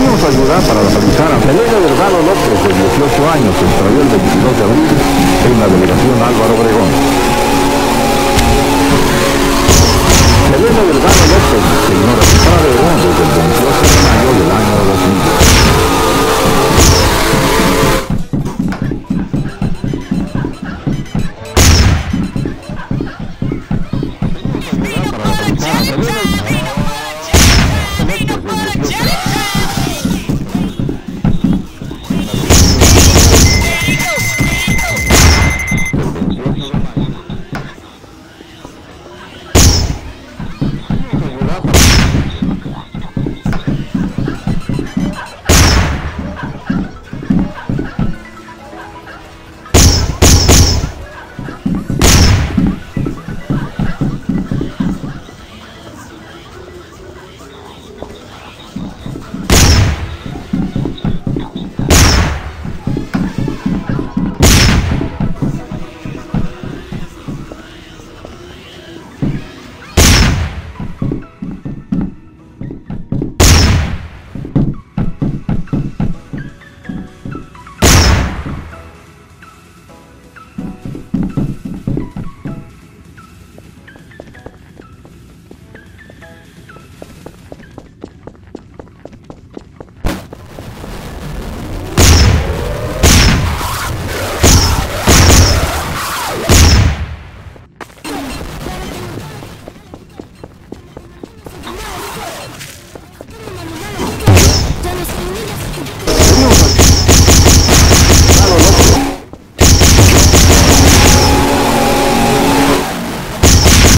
Pedimos ayuda para localizar a Selena Delgado López, de 18 años, extravió el 22 de abril en la delegación Álvaro Obregón. up.